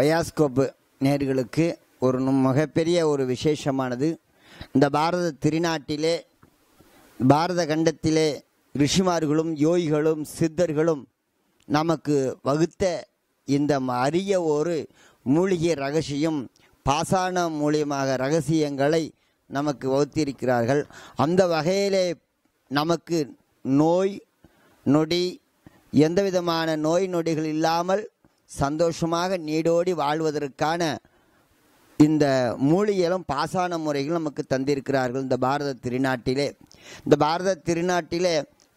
Bioscope நேர்களுக்கு ஒரு மிகப்பெரிய ஒரு விசேஷமானது. இந்த பாரத திருநாட்டிலே பாரத கண்டத்திலே ரிஷிமார்களும் யோகிகளும் சித்தர்களும் நமக்கு வகுத்த இந்த அரிய ஒரு மூலிகை ரகசியம் பாசான மூலியமாக ரகசியங்களை நமக்கு வகுத்திருக்கிறார்கள். அந்த வகையிலே நமக்கு நோய் நொடி எந்த விதமான நோய் நொடிகள் இல்லாமல் சந்தோஷமாக நீடோடி வாழ்வதற்கான இந்த மூலிகளும் பாசான முறைகள் நமக்கு தந்திருக்கிறார்கள் இந்த பாரத திருநாட்டிலே. இந்த பாரத திருநாட்டிலே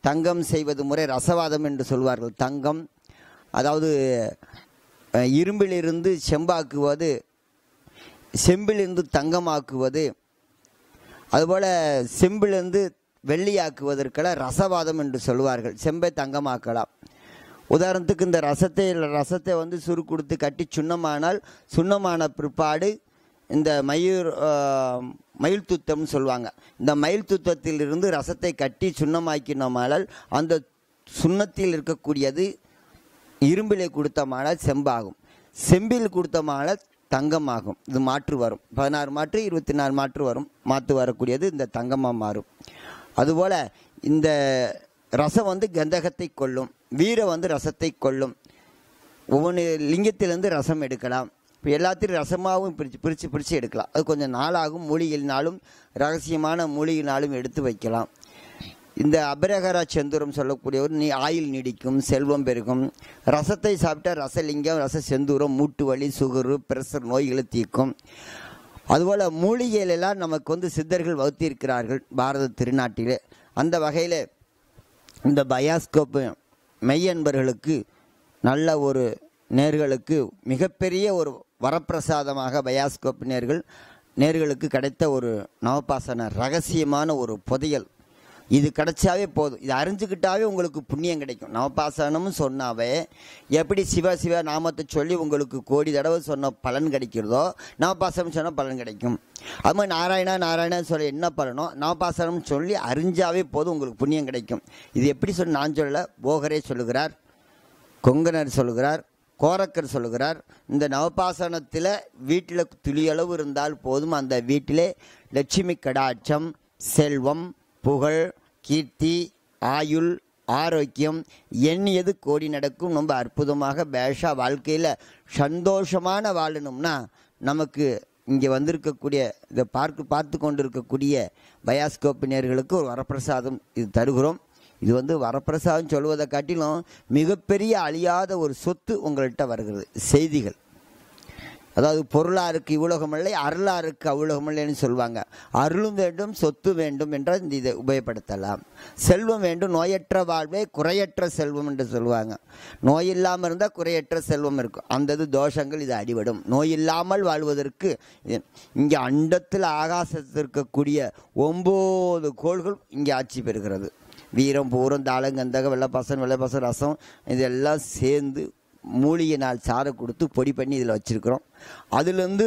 தங்கம் செய்வது முறை ரசவாதம் என்று சொல்வார்கள். தங்கம் அதாவது இரும்பிலிருந்து செம்பாக்குவது செம்பிலிருந்து தங்கமாக்குவது அதுபோல் செம்பிலிருந்து வெள்ளியாக்குவதற்கெல்லாம் ரசவாதம் என்று சொல்வார்கள். செம்பை தங்கமாக்கலாம். உதாரணத்துக்கு இந்த ரசத்தை ரசத்தை வந்து சுரு கொடுத்து கட்டி சுண்ணமானால் சுண்ணமான பிற்பாடு இந்த மயூர் மயில் துத்தம்னு சொல்லுவாங்க. இந்த மயில் துத்தத்திலிருந்து ரசத்தை கட்டி சுண்ணமாக்கினோமானால் அந்த சுண்ணத்தில் இருக்கக்கூடியது இரும்பிலே கொடுத்தமானால் செம்பாகும். செம்பில் கொடுத்தமானால் தங்கமாகும். இது மாற்று வரும். பதினாறு மாற்று இருபத்தி நாலு மாற்று வரும். மாற்று வரக்கூடியது இந்த தங்கமாக மாறும். அதுபோல் இந்த ரசம் வந்து கந்தகத்தை கொள்ளும் வீரம் வந்து ரசத்தை கொள்ளும் ஒவ்வொன்று லிங்கத்திலேருந்து ரசம் எடுக்கலாம். இப்போ எல்லாத்தையும் ரசமாகவும் பிரித்து பிரித்து பிரித்து எடுக்கலாம். அது கொஞ்சம் நாளாகும் மூலிகைனாலும் ரகசியமான மூலிகைனாலும் எடுத்து வைக்கலாம். இந்த அபரகரா செந்தூரம் சொல்லக்கூடிய ஒரு நீ ஆயில் நீடிக்கும் செல்வம் பெருகும். ரசத்தை சாப்பிட்டா ரசலிங்கம் ரச செந்தூரம் மூட்டு வலி சுகரு பிரஷர் நோய்களை தீர்க்கும். அதுபோல் மூலிகையிலெல்லாம் நமக்கு வந்து சித்தர்கள் வகுத்திருக்கிறார்கள் பாரத திருநாட்டிலே. அந்த வகையில் இந்த பயாஸ்கோப்பு மெய்யன்பர்களுக்கு நல்ல ஒரு நேர்களுக்கு மிகப்பெரிய ஒரு வரப்பிரசாதமாக பயாஸ்கோப் நேர்கள் நேர்களுக்கு கிடைத்த ஒரு நவபாசன ரகசியமான ஒரு புதையல். இது கிடைச்சாவே போதும். இது அறிஞ்சுக்கிட்டாவே உங்களுக்கு புண்ணியம் கிடைக்கும். நவபாசனம்னு சொன்னாவே எப்படி சிவ சிவ நாமத்தை சொல்லி உங்களுக்கு கோடி தடவை சொன்ன பலன் கிடைக்கிறதோ நவபாசனம் சொன்னால் பலன் கிடைக்கும். அது மாதிரி நாராயணா நாராயணா சொல்ல என்ன பலனோ நவபாசனம் சொல்லி அறிஞ்சாவே போதும் உங்களுக்கு புண்ணியம் கிடைக்கும். இது எப்படி சொல்லி நான் சொல்லல போகரே சொல்லுகிறார் கொங்கனர் சொல்லுகிறார் கோரக்கர் சொல்லுகிறார். இந்த நவபாசனத்தில் வீட்டில் துளியளவு இருந்தால் போதும். அந்த வீட்டிலே லட்சுமி கடாட்சம் செல்வம் புகழ் கீர்த்தி ஆயுள் ஆரோக்கியம் எண்ணியது கோடி நடக்கும்? ரொம்ப அற்புதமாக பேஷா வாழ்க்கையில் சந்தோஷமான வாழணும்னா நமக்கு இங்கே வந்திருக்கக்கூடிய இதை பார்க்க பார்த்து கொண்டு இருக்கக்கூடிய பயாஸ்கோப்பினர்களுக்கு ஒரு வரப்பிரசாதம் இது தருகிறோம். இது வந்து வரப்பிரசாதம் சொல்வதை காட்டிலும் மிகப்பெரிய அழியாத ஒரு சொத்து உங்கள்கிட்ட வருகிறது. செய்திகள். அதாவது பொருளாருக்கு இவ்வுலகமில்லை அருளாருக்கு அவ்வுலகமில்லைன்னு சொல்லுவாங்க அருளும் வேண்டும் சொத்து வேண்டும் என்ற இந்த இதை உபயோகப்படுத்தலாம். செல்வம் வேண்டும் நோயற்ற வாழ்வே குறையற்ற செல்வம் என்று சொல்லுவாங்க நோய் இல்லாமல் இருந்தால் குறையற்ற செல்வம் இருக்கும். அந்த இது தோஷங்கள் இது அடிபடும். நோய் இல்லாமல் வாழ்வதற்கு இது- இங்கே அண்டத்தில் ஆகாசத்தில் இருக்கக்கூடிய ஒம்பது கோள்கள் இங்கே ஆட்சி பெறுகிறது. வீரம் பூரம் தாளங்கந்தக வெள்ளப்பாசன் வெள்ளப்பாசன் ரசம் இதெல்லாம் சேர்ந்து மூலிகை நாள் சாறை கொடுத்து பொடி பண்ணி இதில் வச்சுருக்குறோம். அதுலேருந்து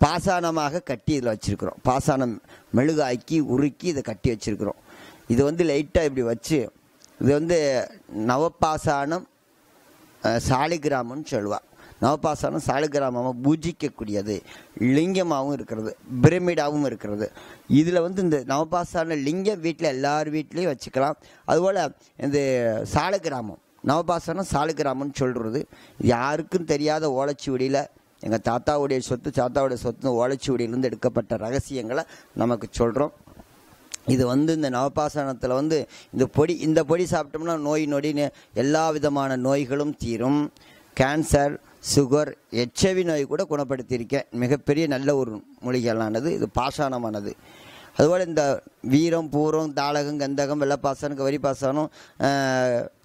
பாசானமாக கட்டி இதில் வச்சுருக்குறோம். பாசானம் மெழுகாக்கி உருக்கி இதை கட்டி வச்சுருக்குறோம். இது வந்து லைட்டாக இப்படி வச்சு இது வந்து நவப்பாசானம் சாலிகிராமம்னு சொல்லுவாள் நவபாசானம் சாலிகிராமமாக பூஜிக்கக்கூடியது. லிங்கமாகவும் இருக்கிறது பிரமிடாகவும் இருக்கிறது. இதில் வந்து இந்த நவபாசான லிங்கம் வீட்டில் எல்லார் வீட்லேயும் வச்சுக்கலாம். அதுபோல் இந்த சாலகிராமம் நவபாசனம் சாலகிராமம்னு சொல்கிறது யாருக்கும் தெரியாத ஓலைச்சுவடியில் எங்கள் தாத்தாவுடைய சொத்து தாத்தாவுடைய சொத்து ஓலைச்சுவடியிலேருந்து எடுக்கப்பட்ட ரகசியங்களை நமக்கு சொல்கிறோம் இது வந்து இந்த நவபாசனத்தில் வந்து இந்த பொடி இந்த பொடி சாப்பிட்டோம்னா நோய் நொடின்னு எல்லா விதமான நோய்களும் தீரும். கேன்சர் சுகர் எச்ஐவி நோய் கூட குணப்படுத்தியிருக்கேன் மிகப்பெரிய நல்ல ஒரு மூலிகைகளானது. இது பாஷாணமானது. அதுபோல் இந்த வீரம் பூரம் தாளகம் கந்தகம் வெள்ளப்பாசனம் கவரி பாசனம்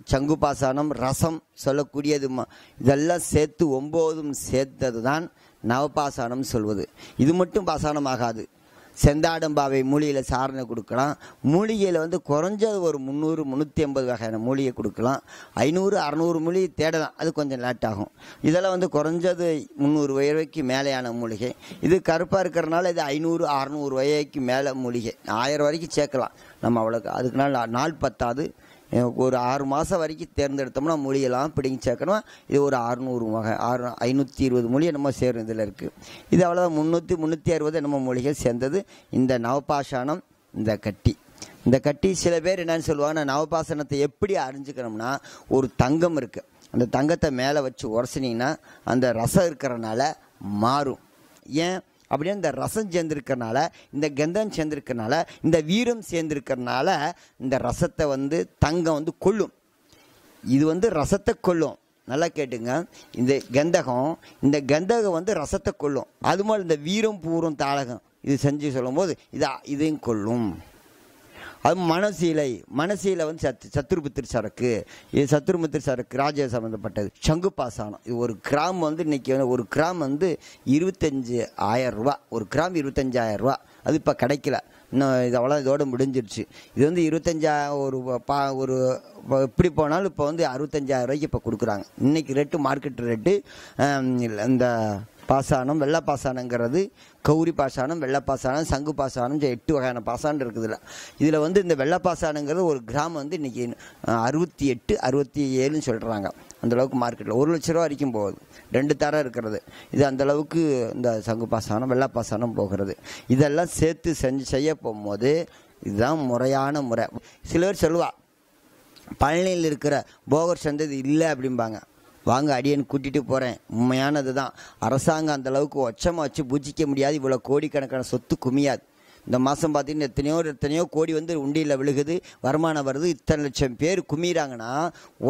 சங்கு பாசனம் ரசம் சொல்லக்கூடியது ம- இதெல்லாம் சேர்த்து ஒம்போதும் சேர்த்தது தான் நவபாசானம் சொல்வது. இது மட்டும் பாசானம் ஆகாது செந்தாடம்பாவை மூலிகையில் சாரணை கொடுக்கலாம். மூலிகையில் வந்து குறைஞ்சது ஒரு முந்நூறு முந்நூற்றி ஐம்பது வகையான மூலிகை கொடுக்கலாம். ஐநூறு அறநூறு மூலிகை தேடலாம். அது கொஞ்சம் லேட் ஆகும். இதெல்லாம் வந்து குறைஞ்சது முந்நூறு வயதுக்கு மேலேயான மூலிகை. இது கருப்பாக இருக்கிறனால இது ஐநூறு அறநூறு வயதுக்கு மேலே மூலிகை. ஆயிரம் வரைக்கும் சேர்க்கலாம். நம்ம அவ்வளோக்கு அதுக்கு நாள் நாள் பத்தாது. ஒரு ஆறு மாதம் வரைக்கும் தேர்ந்தெடுத்தோம்னா மொழியெல்லாம் பிடிங்கி சேர்க்கணும்? இது ஒரு அறுநூறு வகை ஆறு ஐநூற்றி இருபது மொழி நம்ம சேரும் இதில் இருக்குது இது அவ்வளோதான் முந்நூற்றி முந்நூற்றி அறுபது நம்ம மொழிகள் சேர்ந்தது இந்த நவபாஷாணம் இந்த கட்டி. இந்த கட்டி சில பேர் என்னன்னு சொல்லுவாங்க நவபாசனத்தை எப்படி அறிஞ்சுக்கணும்னா ஒரு தங்கம் இருக்குது அந்த தங்கத்தை மேலே வச்சு உரசினீங்கன்னா அந்த ரசம் இருக்கிறனால மாறும். ஏன்? அப்படியே இந்த ரசம் சேர்ந்துருக்கறனால இந்த கந்தம் சேர்ந்துருக்கறனால இந்த வீரம் சேர்ந்துருக்கறனால இந்த ரசத்தை வந்து தங்கம் வந்து கொல்லும். இது வந்து ரசத்தை கொல்லும். நல்லா கேட்டுங்க. இந்த கந்தகம் இந்த கந்தகம் வந்து ரசத்தை கொல்லும். அது மாதிரி இந்த வீரம் பூரம் தாளகம் இது செஞ்சு சொல்லும்போது இது இதையும் கொல்லும். அது மனசீலை மனசீலை வந்து சத்து சத்துருபுத்திரி சரக்கு. இது சத்துருபுத்திரி சரக்கு ராஜ சம்மந்தப்பட்டது சங்கு பாசானம் இது ஒரு கிராம் வந்து இன்னைக்கு வந்து ஒரு கிராம் வந்து இருபத்தஞ்சு ஆயிரம் ரூபா. ஒரு கிராம் இருபத்தஞ்சாயிரம் ரூபா. அது இப்போ கிடைக்கல. இன்னும் இது அவ்வளோ இதோட முடிஞ்சிருச்சு. இது வந்து இருபத்தஞ்சா ஒரு பா ஒரு இப்படி எப்படி போனாலும் இப்போ வந்து அறுபத்தஞ்சாயிரம் ரூபாய்க்கு இப்போ கொடுக்குறாங்க. இன்னைக்கு ரேட்டு மார்க்கெட் ரேட்டு இந்த பாசானம் வெள்ளை பாசானங்கிறது கௌரி பாசானம் வெள்ளை பாசானம் சங்கு பாசானம் எட்டு வகையான பாசானம் இருக்குதுல்ல இதில் வந்து இந்த வெள்ளை பாசானங்கிறது ஒரு கிராம் வந்து இன்றைக்கி அறுபத்தி எட்டு அறுபத்தி ஏழுன்னு சொல்கிறாங்க அந்தளவுக்கு மார்க்கெட்டில் ஒரு லட்ச ரூபா வரைக்கும் போகுது. ரெண்டு தரம் இருக்கிறது. இது அந்த அளவுக்கு இந்த சங்கு பாசானம் வெள்ளை பாசானம் போகிறது. இதெல்லாம் சேர்த்து செஞ்சு செய்ய போகும்போது இதுதான் முறையான முறை. சில பேர் பழனியில் இருக்கிற போகர் சந்ததி இல்லை அப்படிம்பாங்க. வாங்க அடியன் கூட்டிட்டு போகிறேன் உண்மையானது தான் அரசாங்கம் அந்த அளவுக்கு ஒச்சமாக வச்சு பூஜிக்க முடியாது. இவ்வளோ கோடிக்கணக்கான சொத்து குமியாது. இந்த மாதம் பார்த்தீங்கன்னா எத்தனையோ எத்தனையோ கோடி வந்து உண்டியில் விழுகுது. வருமானம் வருது. இத்தனை லட்சம் பேர் குமிறாங்கன்னா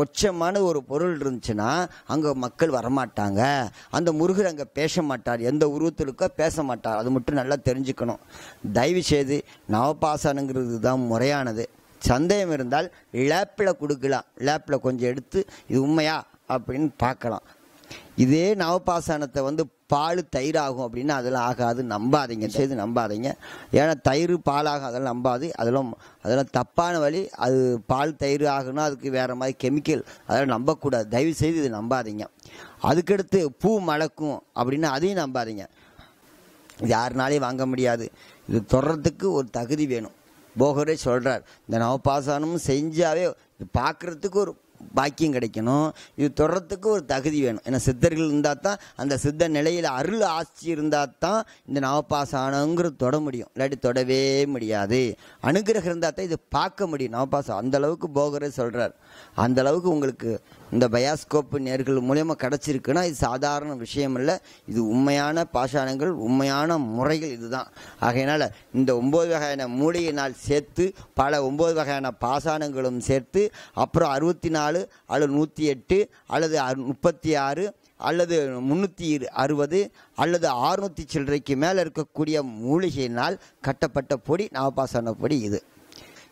ஒச்சமான ஒரு பொருள் இருந்துச்சுன்னா அங்கே மக்கள் வரமாட்டாங்க. அந்த முருகர் அங்கே பேச மாட்டார். எந்த உருவத்திலுக்கோ பேச மாட்டார். அது மட்டும் நல்லா தெரிஞ்சுக்கணும். தயவு செய்து நவபாசனங்கிறது தான் முறையானது. சந்தேகம் இருந்தால் லேப்பில் கொடுக்கலாம். லேப்பில் கொஞ்சம் எடுத்து இது உண்மையா? அப்படின்னு பார்க்கலாம். இதே நவபாசனத்தை வந்து பால் தயிர் ஆகும் அப்படின்னு அதெல்லாம் ஆகாது. நம்பாதீங்க. செய்து நம்பாதீங்க. ஏன்னா தயிர் பாலாகும் அதெல்லாம் நம்பாது. அதெல்லாம் அதெல்லாம் தப்பான வழி. அது பால் தயிர் ஆகுனா அதுக்கு வேறு மாதிரி கெமிக்கல். அதெல்லாம் நம்பக்கூடாது. தயவு செய்து இது நம்பாதீங்க. அதுக்கடுத்து பூ மணக்கும் அப்படின்னு அதையும் நம்பாதீங்க. இது யாருனாலையும் வாங்க முடியாது. இது தொடர்றதுக்கு ஒரு தகுதி வேணும். போகரே சொல்கிறார் இந்த நவபாசனமும் செஞ்சாவே பார்க்குறதுக்கு ஒரு பாக்கியம் கிடைக்கணும். இது தொடரத்துக்கு ஒரு தகுதி வேணும். ஏன்னா சித்தர்கள் இருந்தால் தான் அந்த சித்த நிலையில் அருள் ஆட்சி இருந்தால் தான் இந்த நவபாசனங்கிறது தொட முடியும். இல்லாட்டி தொடவே முடியாது. அனுகிரகம் இருந்தால் தான் இது பார்க்க முடியும். நவபாசம் அந்த அளவுக்கு போகரே சொல்கிறார் அந்தளவுக்கு உங்களுக்கு இந்த பயாஸ்கோப்பு நேர்கள் மூலயமா கிடச்சிருக்குன்னா இது சாதாரண விஷயம் இல்லை. இது உண்மையான பாஷாணங்கள் உண்மையான முறைகள் இதுதான். ஆகையினால் இந்த ஒம்பது வகையான மூலிகையினால் சேர்த்து பல ஒம்பது வகையான பாசாணங்களும் சேர்த்து அப்புறம் அறுபத்தி நாலு அல்லது நூற்றி எட்டு அல்லது முப்பத்தி ஆறு அல்லது முந்நூற்றி அறுபது அல்லது ஆறுநூற்றி சில்லறைக்கு மேலே இருக்கக்கூடிய மூலிகையினால் கட்டப்பட்ட பொடி நவபாசன பொடி இது.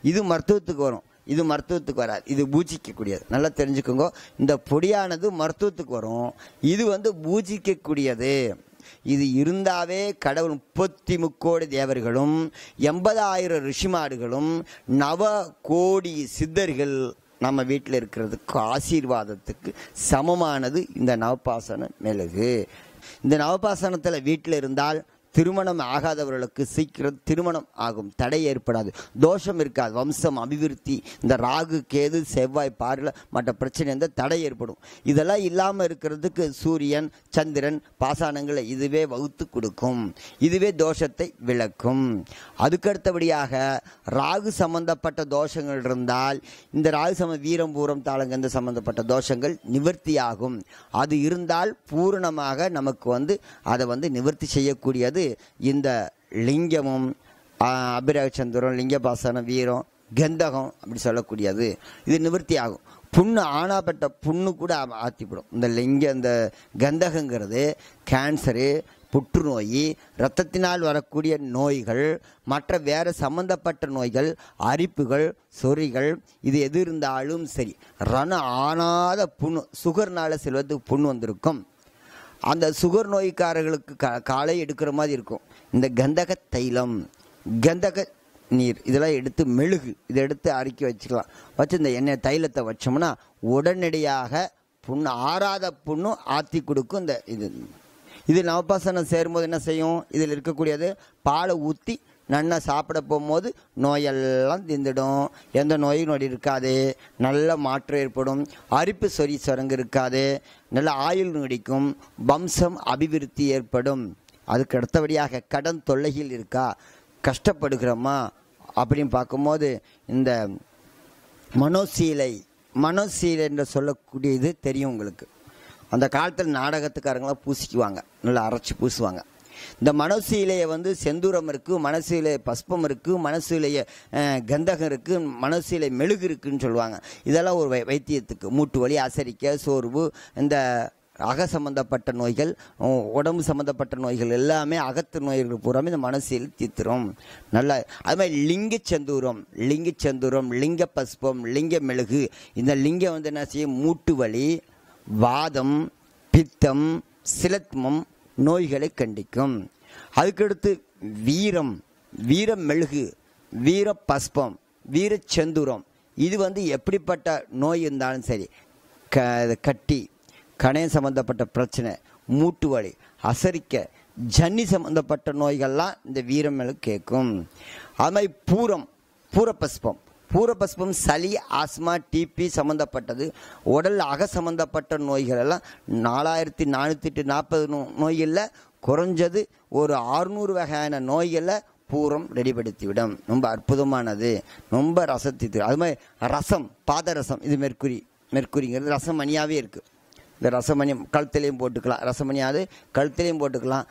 இது மருத்துவத்துக்கு வரும். இது மருத்துவத்துக்கு வராது. இது பூஜிக்கக்கூடியது. நல்லா தெரிஞ்சுக்கோங்க. இந்த பொடியானது மருத்துவத்துக்கு வரும். இது வந்து பூஜிக்கக்கூடியது. இது இருந்தாவே கடவுள் முப்பத்தி முக்கோடி தேவர்களும் எண்பதாயிரம் ரிஷிமாடுகளும் நவ கோடி சித்தர்கள் நம்ம வீட்டில் இருக்கிறதுக்கு ஆசீர்வாதத்துக்கு சமமானது இந்த நவபாசன மெழுகு இந்த நவபாசனத்தில் வீட்டில் இருந்தால் திருமணம் ஆகாதவர்களுக்கு சீக்கிரம் திருமணம் ஆகும். தடை ஏற்படாது. தோஷம் இருக்காது. வம்சம் அபிவிருத்தி இந்த ராகு கேது செவ்வாய் பார்ல மற்ற பிரச்சனை இருந்தால் தடை ஏற்படும். இதெல்லாம் இல்லாமல் இருக்கிறதுக்கு சூரியன் சந்திரன் பாசானங்களை இதுவே வகுத்து கொடுக்கும். இதுவே தோஷத்தை விளக்கும். அதுக்கடுத்தபடியாக ராகு சம்பந்தப்பட்ட தோஷங்கள் இருந்தால் இந்த ராகு சம வீரம் பூரம் தாளங்கந்த சம்பந்தப்பட்ட தோஷங்கள் நிவர்த்தியாகும். அது இருந்தால் பூரணமாக நமக்கு வந்து அதை வந்து நிவர்த்தி செய்யக்கூடியது இந்த லிங்கமும் அபிரகச்சந்திரம் லிங்கபாசன வீரம் கந்தகம் அப்படி சொல்லக்கூடியது. இது நிவர்த்தி ஆகும் புண்ணு ஆனாப்பட்ட புண்ணு கூட ஆற்றிவிடும் இந்த லிங்க இந்த கந்தகங்கிறது கேன்சரு புற்றுநோய் இரத்தத்தினால் வரக்கூடிய நோய்கள் மற்ற வேறு சம்பந்தப்பட்ட நோய்கள் அரிப்புகள் சொறிகள் இது எது இருந்தாலும் சரி. ரண ஆனாத புண்ணு சுகர்னால சிலத்துக்கு புண்ணு வந்திருக்கும். அந்த சுகர் நோய்க்காரர்களுக்கு கா காலை எடுக்கிற மாதிரி இருக்கும். இந்த கந்தக தைலம் கந்தக நீர் இதெல்லாம் எடுத்து மெழுகு இதை எடுத்து அறுக்கி வச்சுக்கலாம். வச்சு இந்த எண்ணெய் தைலத்தை வச்சோம்னா உடனடியாக புண்ணு ஆறாத புண்ணும் ஆற்றி கொடுக்கும் இந்த இது. இது நவபாசனம் சேரும்போது என்ன செய்யும்? இதில் இருக்கக்கூடியது பாலை ஊற்றி நல்லா சாப்பிட போகும்போது நோயெல்லாம் தீர்ந்துடும். எந்த நோயும் நொடி இருக்காது. நல்ல மாற்றம் ஏற்படும். அரிப்பு சொறி சுரங்கு இருக்காது. நல்ல ஆயுள் நொடிக்கும். வம்சம் அபிவிருத்தி ஏற்படும். அதுக்கு அடுத்தபடியாக கடன் தொல்லைகள் இருக்கா? கஷ்டப்படுகிறோமா? அப்படின்னு பார்க்கும்போது இந்த மனோசீலை மனோசீலை என்று சொல்லக்கூடியது தெரியும் உங்களுக்கு. அந்த காலத்தில் நாடகத்துக்காரங்களாம் பூசிக்குவாங்க. நல்லா அரைச்சி பூசுவாங்க. இந்த மனசீலையை வந்து செந்தூரம் இருக்குது மனசீலை பஸ்பம் இருக்குது மனசீலைய கந்தகம் இருக்குது மனசீலை மெழுகு இருக்குதுன்னு சொல்லுவாங்க. இதெல்லாம் ஒரு வை- வைத்தியத்துக்கு. மூட்டு வலி அசரிக்க சோர்வு இந்த அக சம்பந்தப்பட்ட நோய்கள் உடம்பு சம்பந்தப்பட்ட நோய்கள் எல்லாமே அகத்து நோய்கள் பூராமே இந்த மனசில் தீத்துரும். நல்ல அது மாதிரி லிங்க செந்தூரம் லிங்க செந்தூரம் லிங்க பஸ்பம் லிங்க மெழுகு. இந்த லிங்கம் வந்து என்ன செய்யும்? மூட்டு வலி வாதம் பித்தம் சிலத்மம் நோய்களை கண்டிக்கும். அதுக்கடுத்து வீரம் வீர மெழுகு வீர பஸ்பம் வீர செந்துரம். இது வந்து எப்படிப்பட்ட நோய் இருந்தாலும் சரி க கட்டி கணையம் சம்மந்தப்பட்ட பிரச்சனை மூட்டு வலி அசரிக்க ஜன்னி சம்மந்தப்பட்ட நோய்கள்லாம் இந்த வீரமெழுகு கேட்கும். அது மாதிரி பூரம் பூரப்பஸ்பம் பூரபஸ்பம் சளி ஆஸ்மா டிபி சம்மந்தப்பட்டது உடல் அக சம்மந்தப்பட்ட நோய்கள் எல்லாம் நாலாயிரத்தி நானூற்றி எட்டு நாற்பது நோ நோய்களில் குறைஞ்சது ஒரு அறுநூறு வகையான நோய்களை பூரம் ரெடிப்படுத்திவிடும் ரொம்ப அற்புதமானது. ரொம்ப ரசத்தி அது மாதிரி ரசம் பாதரசம் இது மெர்க்குரி மெர்க்குரிங்கிறது ரசம் மணியாகவே இருக்குது இந்த ரசமணி கழுத்துலையும் போட்டுக்கலாம். ரசமணியாவது கழுத்துலையும் போட்டுக்கலாம்.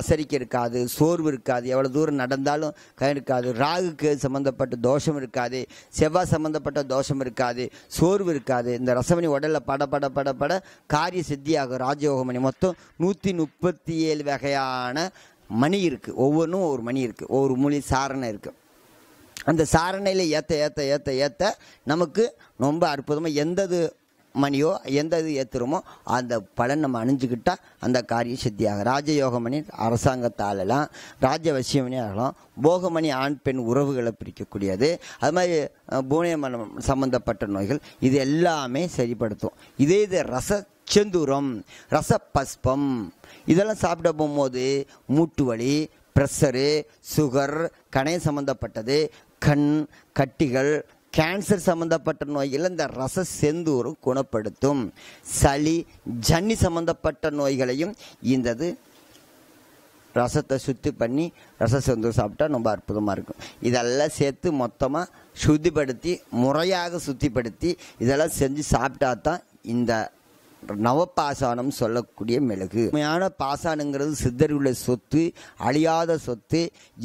அசரிக்க இருக்காது சோர்வு இருக்காது. எவ்வளோ தூரம் நடந்தாலும் கை இருக்காது. ராகுக்கு சம்மந்தப்பட்ட தோஷம் இருக்காது. செவ்வாய் சம்மந்தப்பட்ட தோஷம் இருக்காது. சோர்வு இருக்காது. இந்த ரசமணி உடலில் பட பட பட பட காரிய சித்தியாகும். ராஜயோகமணி. மொத்தம் நூற்றி முப்பத்தி ஏழு வகையான மணி இருக்குது ஒவ்வொன்றும் ஒரு மணி இருக்குது ஒவ்வொரு மொழி சாரணை இருக்குது அந்த சாரணையில் ஏற்ற ஏற்ற ஏற்ற ஏற்ற நமக்கு ரொம்ப அற்புதமாக எந்தது மணியோ எந்த இது ஏற்றுறோமோ அந்த பலன் நம்ம அணிஞ்சுக்கிட்டால் அந்த காரியம் சித்தியாகும். ராஜயோகமணி அரசாங்கத்தாலலாம் ராஜவசியமணி ஆகலாம். போகமணி ஆண் பெண் உறவுகளை பிரிக்கக்கூடியது. அது மாதிரி அஹ், பூனையமனம் சம்பந்தப்பட்ட நோய்கள் இது எல்லாமே சரிப்படுத்தும். இதே இது ரச செந்தூரம் ரச பஸ்பம் இதெல்லாம் சாப்பிட போகும்போது மூட்டு வலி ப்ரெஷரு சுகர் கணையம் சம்மந்தப்பட்டது கண் கட்டிகள் கேன்சர் சம்மந்தப்பட்ட நோய்களை இந்த ரச செந்தூரம் குணப்படுத்தும். சளி ஜன்னி சம்மந்தப்பட்ட நோய்களையும் இந்தது ரசத்தை சுத்தி பண்ணி ரச செந்தூர் சாப்பிட்டா ரொம்ப அற்புதமாக இருக்கும். இதெல்லாம் சேர்த்து மொத்தமாக சுத்திப்படுத்தி முறையாக சுத்திப்படுத்தி இதெல்லாம் செஞ்சு சாப்பிட்டா தான் இந்த நவப்பாசானம் சொல்லக்கூடிய மிளகு. உண்மையான பாசானங்கிறது சித்தருள்ள சொத்து அழியாத சொத்து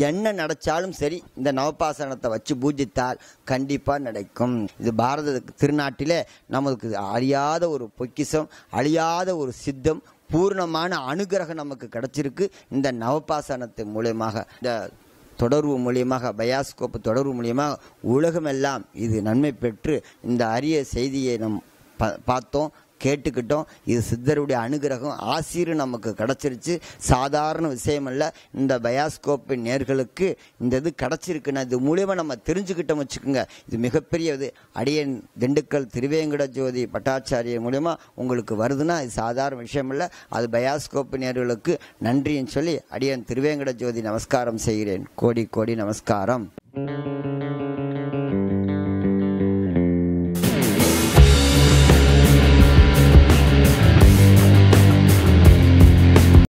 என்ன நடச்சாலும் சரி இந்த நவப்பாசானத்தை வச்சு பூஜித்தால் கண்டிப்பாக நடக்கும். இது பாரத திருநாட்டில் நமக்கு அழியாத ஒரு பொக்கிஷம் அழியாத ஒரு சித்தம் பூர்ணமான அனுகிரகம் நமக்கு கிடைச்சிருக்கு. இந்த நவப்பாசானத்து மூலயமாக இந்த தொடர்பு மூலியமாக பயாஸ்கோப்பு தொடர்பு மூலியமாக உலகமெல்லாம் இது நன்மை பெற்று இந்த அரிய செய்தியை நம் பார்த்தோம். கேட்டுக்கிட்டோம். இது சித்தருடைய அனுகிரகம். ஆசிரியர் நமக்கு கிடச்சிருச்சு. சாதாரண விஷயம் அல்ல இந்த பயாஸ்கோப்பு நேர்களுக்கு இந்த இது கிடச்சிருக்குன்னா இது மூலியமாக நம்ம தெரிஞ்சுக்கிட்டோம் வச்சுக்கோங்க. இது மிகப்பெரிய இது. அடியன் திண்டுக்கல் திருவேங்கட ஜோதி பட்டாச்சாரியர் மூலியமா உங்களுக்கு வருதுன்னா இது சாதாரண விஷயம் இல்லை. அது பயாஸ்கோப்பு நேர்களுக்கு நன்றின்னு சொல்லி அடியன் திருவேங்கட ஜோதி நமஸ்காரம் செய்கிறேன். கோடி கோடி நமஸ்காரம்.